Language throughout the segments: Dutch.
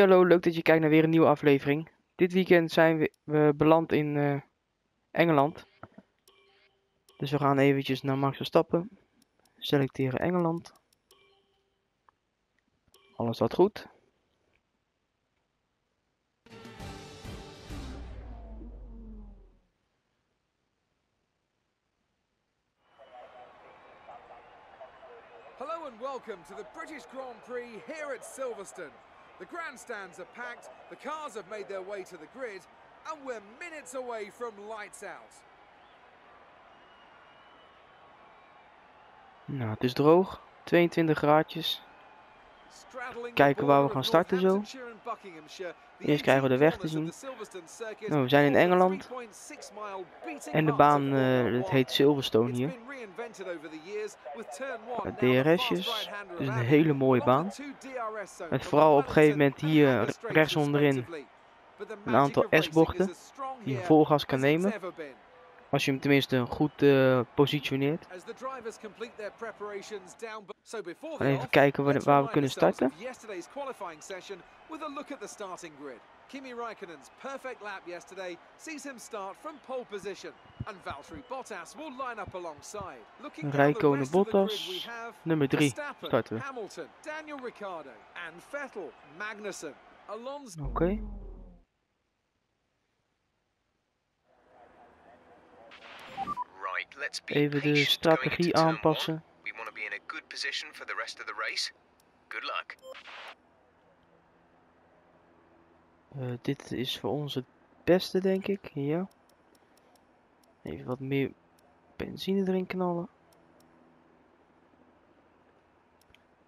Hallo, leuk dat je kijkt naar weer een nieuwe aflevering. Dit weekend zijn we, beland in eh, Engeland. Dus we gaan eventjes naar Max Verstappen. Selecteren Engeland. Alles staat goed. Hello and welcome to the British Grand Prix here at Silverstone. The grandstands are packed, the cars have made their way to the grid, and we're minutes away from lights out. Nou, het is droog. 22 graadjes. Kijken waar we gaan starten zo. Eerst krijgen we de weg te zien. Nou, we zijn in Engeland. 3.6 mile beating En de baan, Formula het heet Silverstone hier. Met DRS'jes. is een hele mooie baan. Met vooral op een gegeven moment hier rechts onderin een aantal S-bochten die je here vol gas kan nemen. Als je hem tenminste goed eh, positioneert. The even kijken waar, waar we kunnen starten. Kimi Raikkonen's perfect lap yesterday sees him start from pole position, and Valtteri Bottas will line up alongside. Looking grid, Bottas. Nummer 3 Verstappen, starten we. Hamilton, Daniel Ricciardo, and Vettel, Magnussen, Alonso. Oké. Right, let's be Even de strategie aanpassen. We want to be in a good position for the rest of the race. Good luck. Eh, dit is voor ons het beste, denk ik. Ja. Even wat meer benzine erin knallen.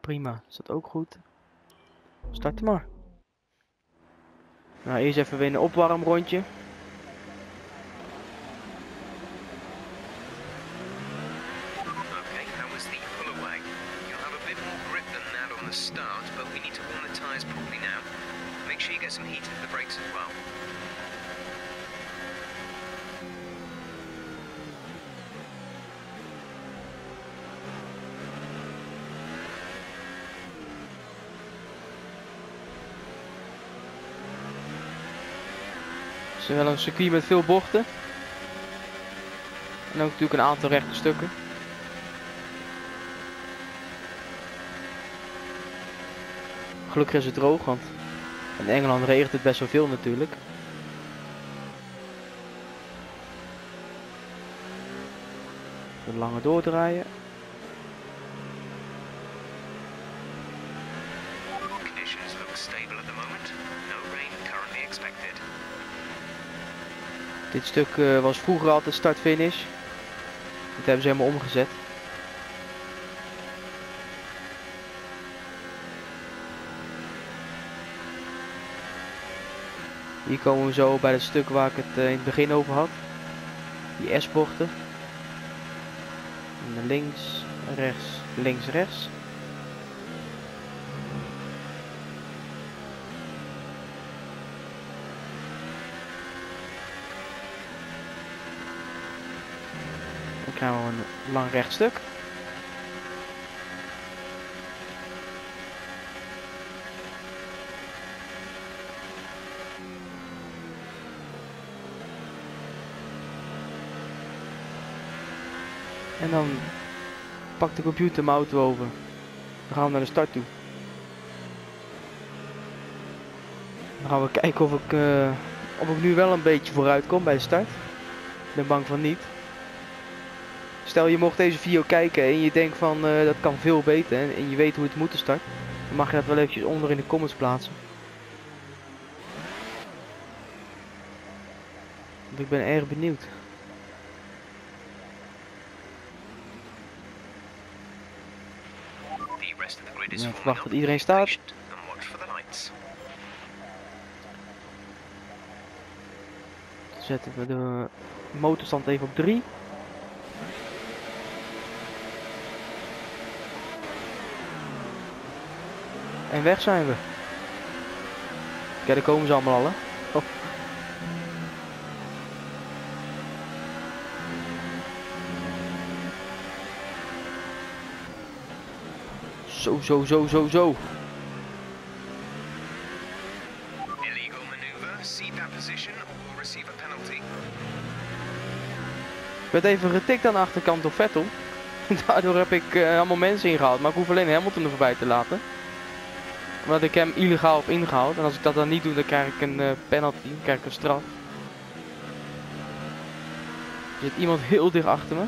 Prima, is dat ook goed. Starten maar. Nou, eerst even weer een opwarmrondje. Is wel een circuit met veel bochten. En ook natuurlijk een aantal rechte stukken. Gelukkig is het droog, want in Engeland regent het best wel veel natuurlijk. Even langer doordraaien. Dit stuk eh, was vroeger altijd start-finish. Dit hebben ze helemaal omgezet. Hier komen we zo bij het stuk waar ik het eh, in het begin over had. Die S-bochten. En Links, rechts, links, rechts. Krijgen we een lang rechtstuk. En dan pakt de computer mijn auto over. Dan gaan we naar de start toe. Dan gaan we kijken of ik, eh, of ik nu wel een beetje vooruit kom bij de start. Ik ben bang van niet. Stel je mocht deze video kijken en je denkt van eh, dat kan veel beter en, en je weet hoe het moet te start. Dan mag je dat wel eventjes onder in de comments plaatsen. Want ik ben erg benieuwd. Ja, forming verwacht dat iedereen staat. Dan zetten we de motorstand even op 3. En weg zijn we. Kijk, daar komen ze allemaal al, hè? Oh. Zo, zo, zo, zo, zo. position or receive a penalty. Ik werd even getikt aan de achterkant door Vettel. Daardoor heb ik eh, allemaal mensen ingehaald. Maar ik hoef alleen Hamilton er voorbij te laten. Omdat ik hem illegaal heb ingehaald. En als ik dat dan niet doe, dan krijg ik een eh, penalty. Krijg ik een straf. Er zit iemand heel dicht achter me.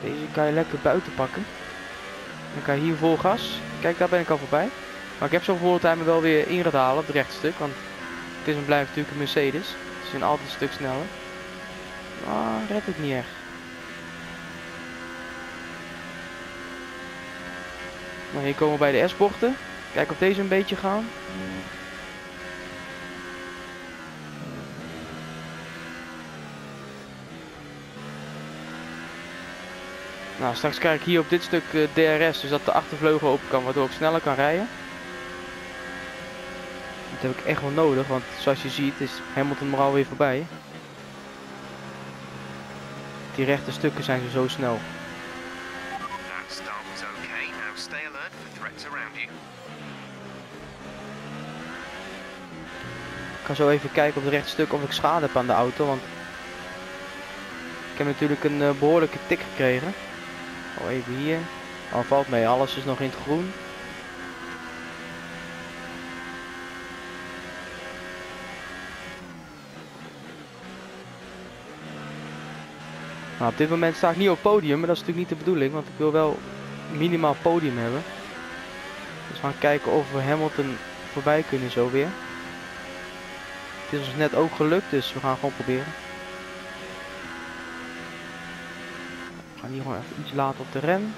Deze kan je lekker buiten pakken. Dan kan je hier vol gas. Kijk, daar ben ik al voorbij. Maar ik heb zo'n me wel weer in halen op het rechtstuk. Want het is en blijft natuurlijk een Mercedes. Ze zijn altijd een stuk sneller. Maar red ik niet echt. Hier komen we bij de S-bochten. Kijk of deze een beetje gaan. Nou, straks krijg ik hier op dit stuk eh, DRS, dus dat de achtervleugel open kan, waardoor ik sneller kan rijden. Dat heb ik echt wel nodig, want zoals je ziet is Hamilton er alweer voorbij. Die rechte stukken zijn zo snel. Ik ga zo even kijken op het rechte stuk of ik schade heb aan de auto, want ik heb natuurlijk een eh, behoorlijke tik gekregen. Oh, even hier. Oh, valt mee, alles is nog in het groen. Nou, op dit moment sta ik niet op podium, maar dat is natuurlijk niet de bedoeling, want ik wil wel minimaal podium hebben. Dus we gaan kijken of we Hamilton voorbij kunnen zo weer. Het is ons net ook gelukt, dus we gaan gewoon proberen. We gaan hier gewoon even iets later op de rem.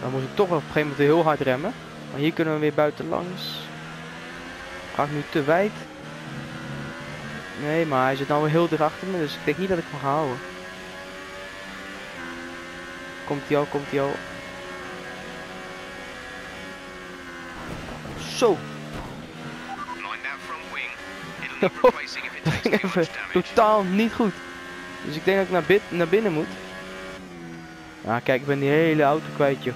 Dan moet ik toch op een gegeven moment heel hard remmen. Maar hier kunnen we weer buiten langs. Ga ik nu te wijd? Nee, maar hij zit nou weer heel dicht achter me, dus ik denk niet dat ik hem ga houden. Komt hij al, komt hij al. Zo, dat ging even totaal niet goed. Dus ik denk dat ik naar, binnen moet. Ja, kijk, ik ben die hele auto kwijt, joh.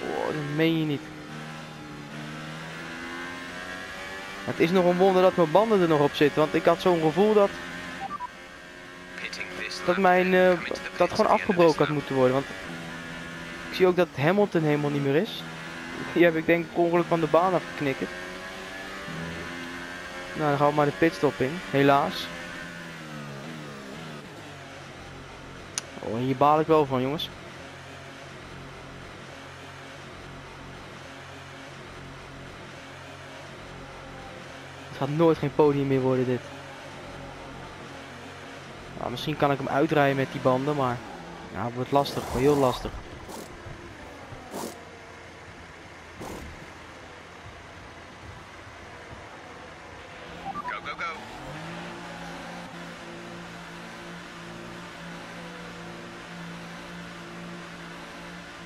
Oh, dat meen je niet. Het is nog een wonder dat mijn banden er nog op zitten, want ik had zo'n gevoel dat, dat mijn, eh, dat gewoon afgebroken had moeten worden. Want ik zie ook dat Hamilton helemaal niet meer is. Die heb ik denk ik ongeluk van de baan afgeknikkerd. Nou, dan gaan we maar de pitstop in, helaas. Oh, hier baal ik wel van, jongens. Het gaat nooit geen podium meer worden, dit. Nou, misschien kan ik hem uitrijden met die banden, maar ja, het wordt lastig, heel lastig.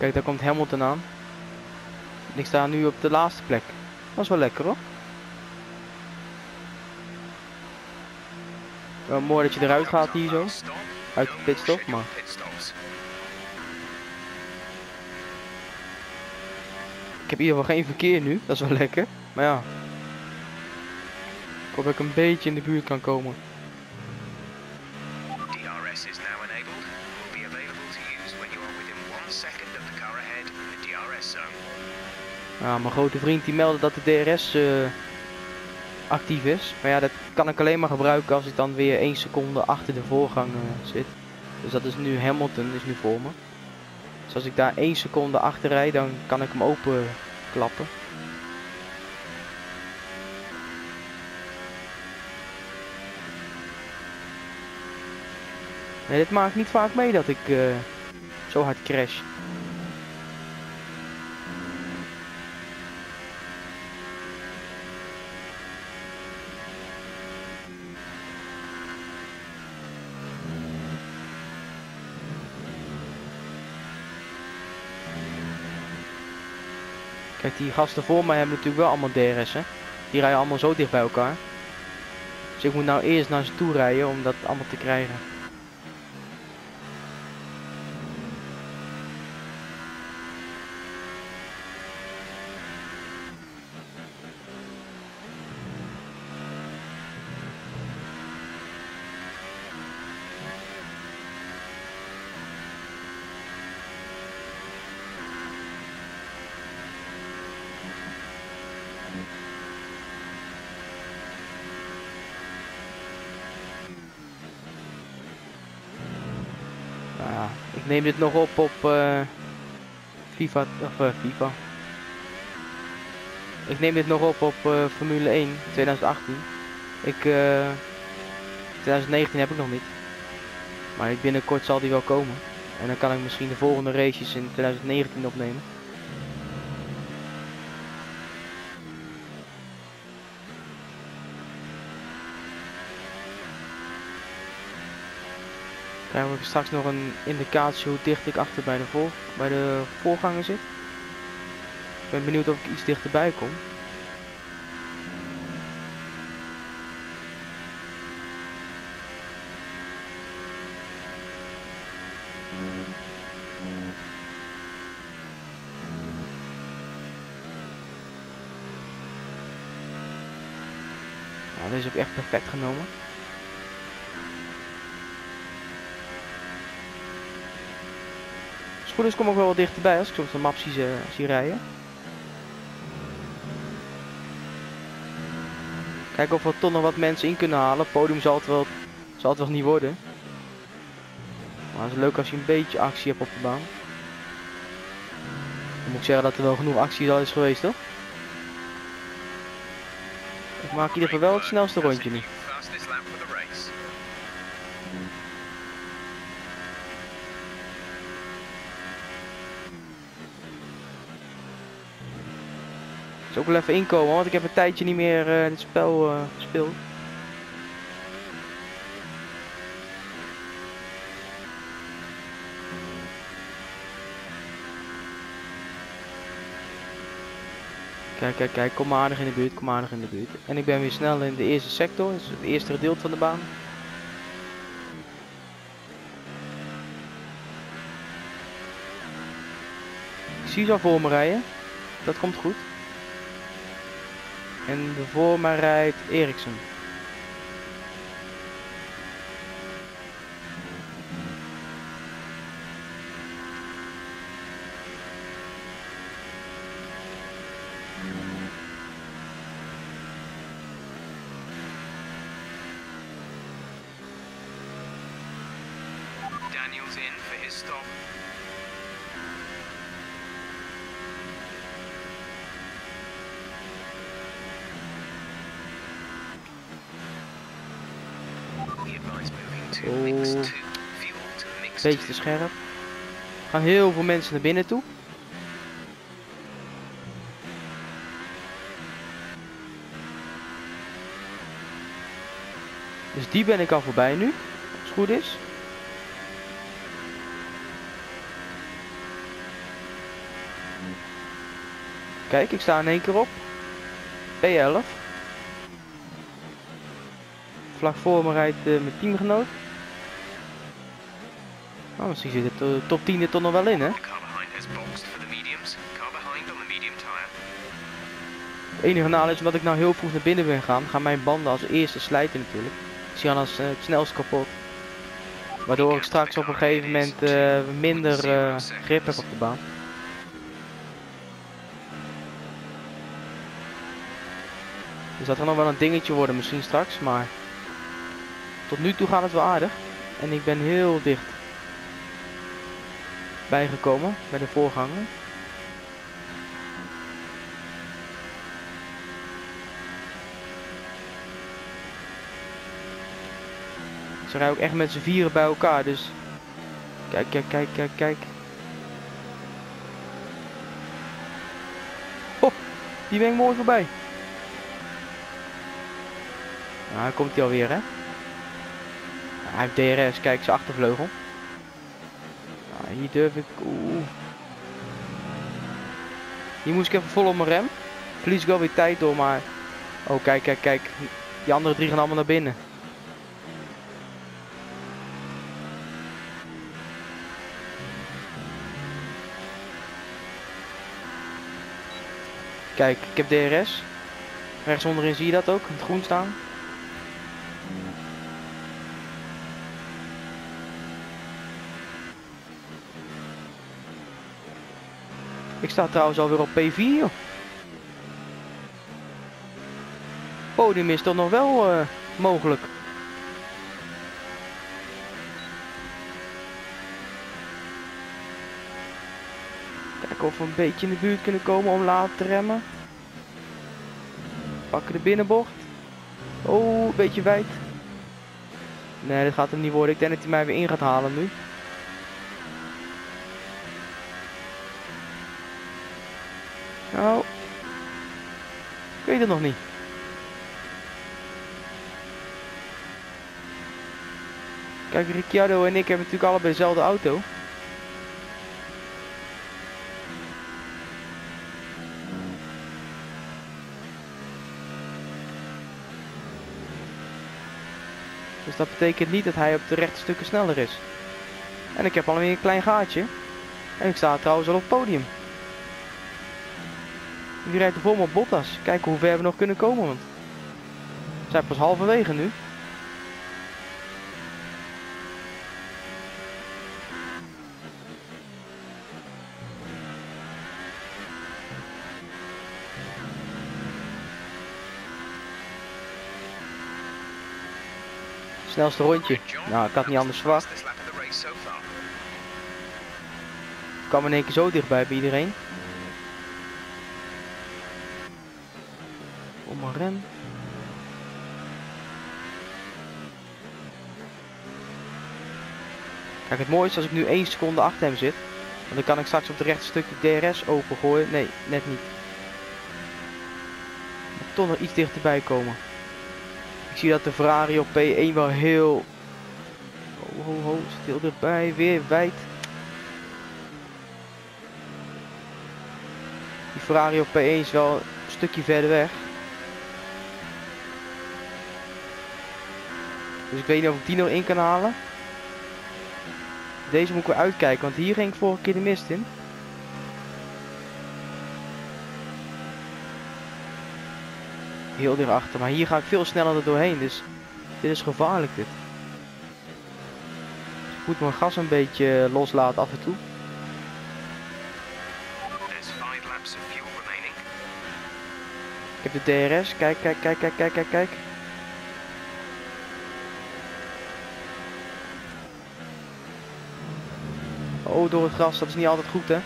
Kijk, daar komt Hamilton aan. En ik sta nu op de laatste plek. Dat is wel lekker hoor. Wel mooi dat je eruit gaat hier zo. Uit de pitstop, maar ik heb in ieder geval geen verkeer nu. Dat is wel lekker. Maar ja. Ik hoop dat ik een beetje in de buurt kan komen. Ja, mijn grote vriend die meldde dat de DRS eh, actief is. Maar ja, dat kan ik alleen maar gebruiken als ik dan weer 1 seconde achter de voorgang eh, zit. Dus dat is nu Hamilton, is nu voor me. Dus als ik daar 1 seconde achter rijd, dan kan ik hem open klappen. Dit maakt niet vaak mee dat ik eh, zo hard crash. Kijk, die gasten voor mij hebben natuurlijk wel allemaal DRS, hè. Die rijden allemaal zo dicht bij elkaar. Dus ik moet nou eerst naar ze toe rijden om dat allemaal te krijgen. Ik neem dit nog op op eh, FIFA, of eh, FIFA. Ik neem dit nog op op eh, Formule 1 2018. Ik, eh 2019 heb ik nog niet. Maar binnenkort zal die wel komen. En dan kan ik misschien de volgende races in 2019 opnemen. Krijgen we straks nog een indicatie hoe dicht ik achter bij de, voor, bij de voorganger zit. Ik ben benieuwd of ik iets dichterbij kom. Nou, deze heb ik echt perfect genomen. Is kom ik wel wat dichterbij als ik zo op de map zie, ze- zie rijden. Kijken of we toch nog wat mensen in kunnen halen. Podium zal het wel, zal het wel niet worden. Maar het is leuk als je een beetje actie hebt op de baan. Dan moet ik zeggen dat er wel genoeg actie al is geweest, toch? Ik maak in ieder geval wel het snelste rondje nu. Fastest lap for the race. Ook wel even inkomen, want ik heb een tijdje niet meer eh, dit spel eh, gespeeld. Kijk, kijk, kijk, kom aardig in de buurt, kom aardig in de buurt. En ik ben weer snel in de eerste sector, dus het eerste gedeelte van de baan. Ik zie ze al voor me rijden. Dat komt goed. En voor mij rijdt Eriksen. Daniel's in for his stop. We mix Oh. 2. Fuel to mix Beetje 2. te scherp. Er gaan heel veel mensen naar binnen toe. Dus die ben ik al voorbij nu. Als het goed is. Kijk, ik sta in één keer op. P11. Vlak voor me rijdt eh, mijn teamgenoot. Oh, misschien zit het de top 10 er toch nog wel in, hè? Het enige nadeel is omdat ik nou heel vroeg naar binnen ben gegaan, gaan mijn banden als eerste slijten natuurlijk. Dus die gaan als eh, het snelst kapot. Waardoor ik straks op een gegeven moment eh, minder eh, grip heb op de baan. Dus dat gaat nog wel een dingetje worden misschien straks, maar tot nu toe gaat het wel aardig. En ik ben heel dicht bijgekomen bij de voorganger. Ze rijden ook echt met z'n vieren bij elkaar, dus... Kijk, kijk, kijk, kijk, kijk. Ho, die ben ik mooi voorbij. Nou, komt hij alweer, hè. hij heeft DRS, kijk, zijn achtervleugel. Hier durf ik... Hier moest ik even vol op mijn rem. Verlies ik wel weer tijd door, maar... Oh, kijk, kijk, kijk. Die andere drie gaan allemaal naar binnen. Kijk, ik heb DRS. Rechts onderin zie je dat ook, het groen staan. Ik sta trouwens alweer op P4 joh. Podium is toch nog wel eh, mogelijk. Kijken of we een beetje in de buurt kunnen komen om later te remmen. Pakken de binnenbocht. Oh, een beetje wijd. Nee, dat gaat hem niet worden. Ik denk dat hij mij weer in gaat halen nu. Nou. Ik weet het nog niet. Kijk, Ricciardo en ik hebben natuurlijk allebei dezelfde auto. Dus dat betekent niet dat hij op de rechte stukken sneller is. En ik heb alweer een klein gaatje. En ik sta trouwens al op het podium. Wie rijdt er voor me op Bottas? Kijken hoe ver we nog kunnen komen. Want we zijn pas halverwege nu. Snelste rondje. Nou, ik had niet anders verwacht. Ik kwam in één keer zo dichtbij bij iedereen. Kijk, het mooie is als ik nu 1 seconde achter hem zit. Want dan kan ik straks op de rechte stukje DRS opengooien. Nee, net niet. Toch nog iets dichterbij komen. Ik zie dat de Ferrari op P1 wel heel... Ho, ho, zit dichtbij. Weer wijd. Die Ferrari op P1 is wel een stukje verder weg. Dus ik weet niet of ik die nog in kan halen. Deze moet ik weer uitkijken, want hier ging ik vorige keer de mist in. Heel dicht achter, maar hier ga ik veel sneller er doorheen, dus dit is gevaarlijk dit. Ik moet mijn gas een beetje loslaten af en toe. Ik heb de DRS, kijk, kijk, kijk, kijk, kijk, kijk, kijk. Oh, door het gras, dat is niet altijd goed hè.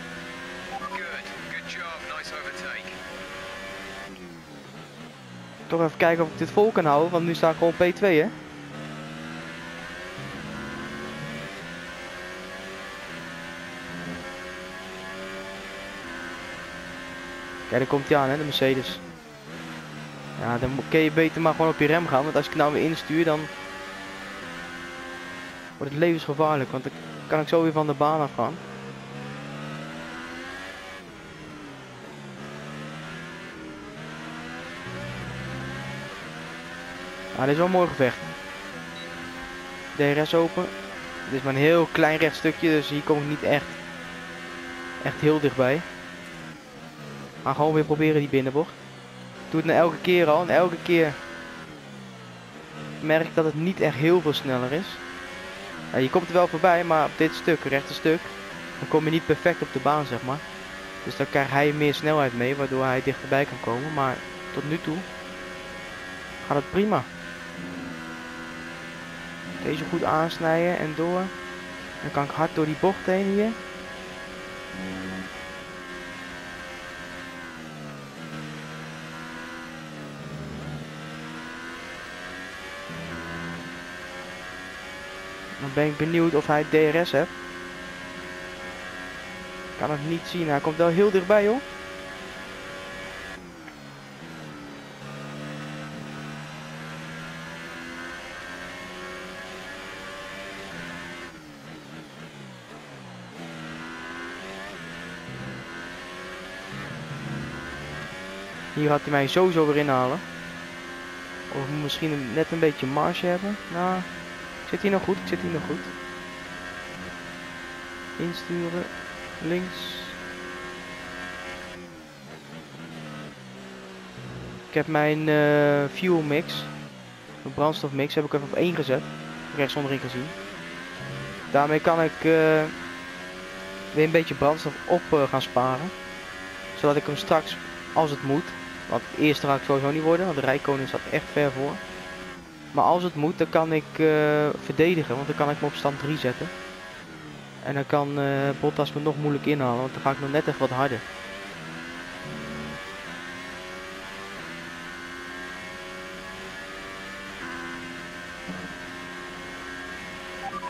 Toch even kijken of ik dit vol kan houden, want nu sta ik gewoon P2 hè. Kijk, daar komt hij aan hè, de Mercedes. Ja, dan kun je beter maar gewoon op je rem gaan, want als ik nou weer instuur, dan wordt het levensgevaarlijk, want dan kan ik zo weer van de baan afgaan. Ah, dit is wel een mooi gevecht. DRS open. Dit is maar een heel klein rechtstukje, dus hier kom ik niet echt, echt heel dichtbij. Maar gewoon weer proberen die binnenbocht. Ik doe het nou elke keer al en elke keer merk dat het niet echt heel veel sneller is. Je komt er wel voorbij, maar op dit stuk, rechte stuk, dan kom je niet perfect op de baan zeg maar. Dus dan krijgt hij meer snelheid mee, waardoor hij dichterbij kan komen. Maar tot nu toe gaat het prima. Deze goed aansnijden en door. Dan kan ik hard door die bocht heen hier. Dan ben ik benieuwd of hij DRS heeft. Ik kan het niet zien. Hij komt wel heel dichtbij hoor. Hier gaat hij mij sowieso weer inhalen. Of misschien net een beetje marge hebben. Nou, zit hier nog goed. Ik zit hier nog goed. Insturen. Links. Ik heb mijn eh, fuel mix. Mijn brandstofmix heb ik even op 1 gezet. Rechts onderin gezien. Daarmee kan ik eh, weer een beetje brandstof op eh, gaan sparen. Zodat ik hem straks, als het moet, want het eerste raak ik sowieso niet worden, want de Rijkoning staat echt ver voor. Maar als het moet, dan kan ik eh, verdedigen, want dan kan ik me op stand 3 zetten. En dan kan eh, Bottas me nog moeilijk inhalen, want dan ga ik nog net even wat harder.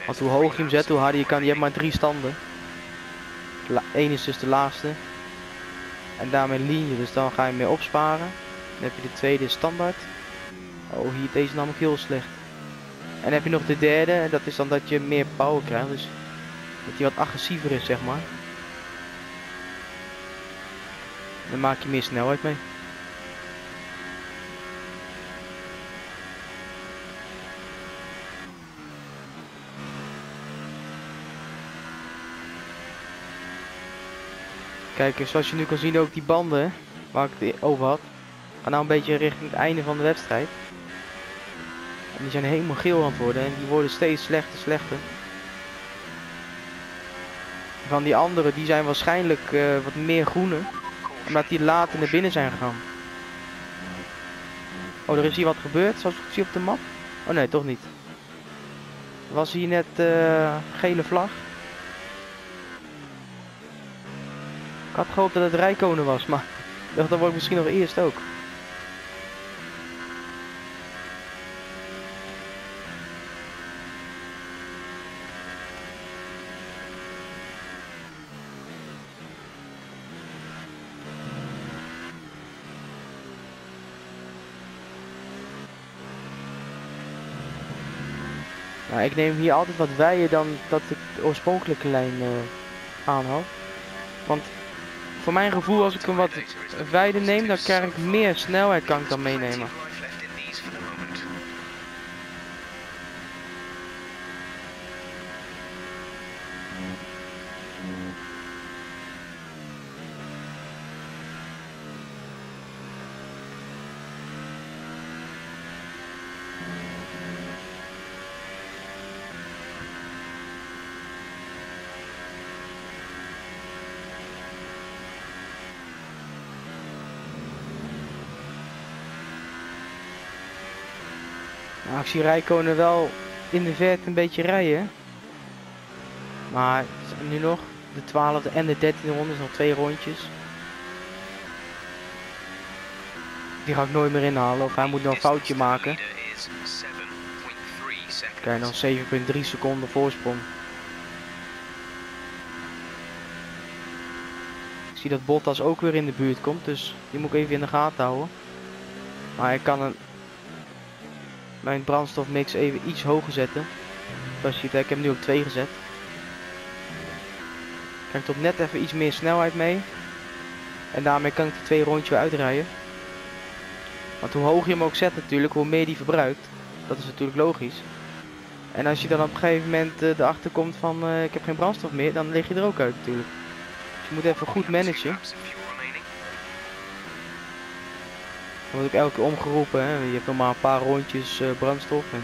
Want hoe hoog je hem zet, hoe harder je kan. Je hebt maar drie standen. Eén is dus de laagste. En daarmee lean je, dus dan ga je meer opsparen. Dan heb je de tweede standaard. Oh, hier deze is namelijk heel slecht. En dan heb je nog de derde, en dat is dan dat je meer power krijgt. Dus dat hij wat agressiever is, zeg maar. Dan maak je meer snelheid mee. Kijk, zoals je nu kan zien ook die banden waar ik het over had. Gaan nou een beetje richting het einde van de wedstrijd. En die zijn helemaal geel aan het worden en die worden steeds slechter slechter. Van die andere die zijn waarschijnlijk uh, wat meer groene. Omdat die later naar binnen zijn gegaan. Oh, er is hier wat gebeurd zoals ik zie op de map. Oh nee, toch niet. Was hier net uh, gele vlag. Ik had gehoopt dat het Rijkonen was, maar dacht dat wordt misschien nog eerst ook. Nou, ik neem hier altijd wat wijer dan dat ik de oorspronkelijke lijn uh, aanhoud. Want voor mijn gevoel, als ik hem wat wijder neem, dan krijg ik meer snelheid kan ik dan meenemen. Ik zie Rijkonen wel in de verte een beetje rijden. Maar nu nog de 12e en de 13e ronde, nog twee rondjes. Die ga ik nooit meer inhalen of hij moet nog een foutje maken. Kijk, dan 7,3 seconden voorsprong. Ik zie dat Bottas ook weer in de buurt komt, dus die moet ik even in de gaten houden. Maar ik kan een mijn brandstofmix even iets hoger zetten. Zoals je ziet, ik heb hem nu op 2 gezet. Krijg tot net even iets meer snelheid mee. En daarmee kan ik die twee rondjes uitrijden. Want hoe hoger je hem ook zet natuurlijk, hoe meer die verbruikt. Dat is natuurlijk logisch. En als je dan op een gegeven moment uh, erachter komt van uh, ik heb geen brandstof meer, dan lig je er ook uit natuurlijk. Dus je moet even goed managen. Dan word ik elke keer omgeroepen. Hè. Je hebt nog maar een paar rondjes uh, brandstof. En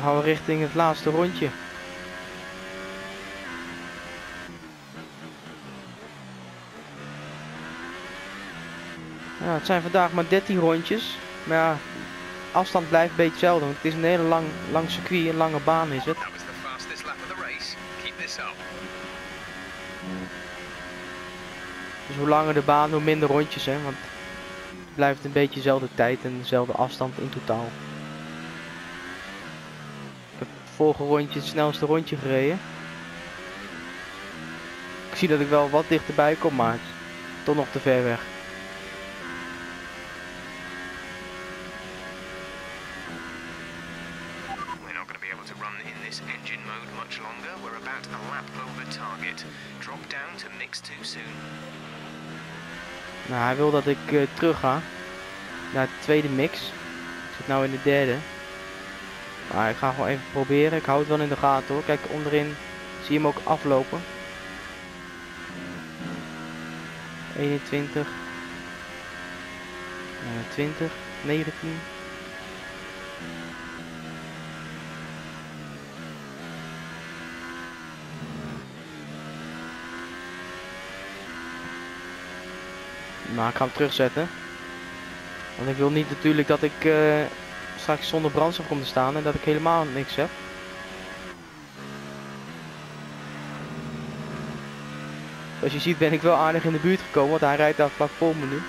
Nou, gaan we richting het laatste rondje. Ja, het zijn vandaag maar 13 rondjes. Maar ja, afstand blijft een beetje hetzelfde. Want het is een hele lang, lang circuit, een lange baan is het. Dus hoe langer de baan, hoe minder rondjes hè. Want het blijft een beetje dezelfde tijd en dezelfde afstand in totaal vorige rondje het snelste rondje gereden. Ik zie dat ik wel wat dichterbij kom, maar toch nog te ver weg. Nou, hij wil dat ik uh, terug ga naar de tweede mix. Ik zit nou in de derde. Maar ik ga gewoon even proberen. Ik hou het wel in de gaten hoor. Kijk, onderin zie je hem ook aflopen. 21. eh, 20. 19. Maar ik ga hem terugzetten. Want ik wil niet natuurlijk dat ik eh, straks zonder brandstof kom te staan en dat ik helemaal niks heb. Zoals je ziet ben ik wel aardig in de buurt gekomen, want hij rijdt daar vlak voor me nu.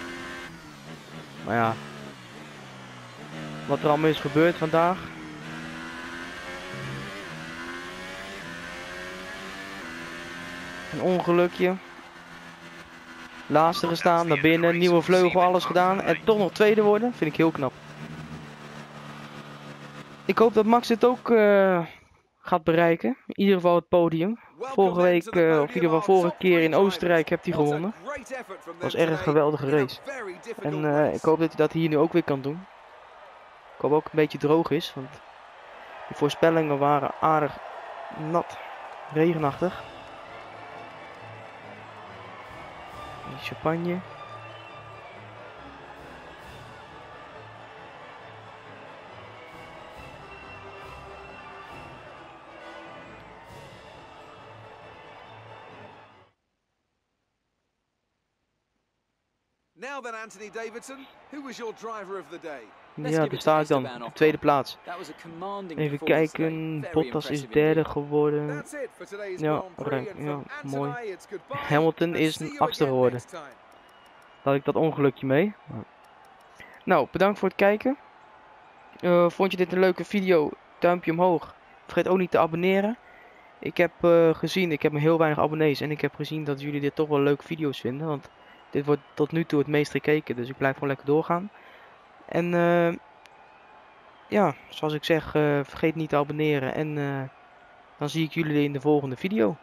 Maar ja, wat er allemaal is gebeurd vandaag. Een ongelukje. Laatste gestaan, naar binnen, nieuwe vleugel, alles gedaan. En toch nog tweede worden, vind ik heel knap. Ik hoop dat Max het ook eh, gaat bereiken. In ieder geval het podium. Vorige week, eh, of in ieder geval vorige keer in Oostenrijk, heeft hij gewonnen. Was erg een geweldige race. En eh, ik hoop dat hij dat hier nu ook weer kan doen. Ik hoop ook een beetje droog is, want de voorspellingen waren aardig nat, regenachtig. Champagne. Then, Anthony Davidson, who was your driver of the day? Ja, daar sta ik dan, op tweede plaats. Even kijken, Bottas is derde geworden. Ja, ja, mooi. Hamilton is een achtste geworden. had ik dat ongelukje mee. Nou, bedankt voor het kijken. Eh, vond je dit een leuke video? Duimpje omhoog. Vergeet ook niet te abonneren. Ik heb eh, gezien, ik heb heel weinig abonnees. En ik heb gezien dat jullie dit toch wel leuke video's vinden. Want dit wordt tot nu toe het meest gekeken. Dus ik blijf gewoon lekker doorgaan. En eh, ja, zoals ik zeg, eh, vergeet niet te abonneren. En eh, dan zie ik jullie in de volgende video.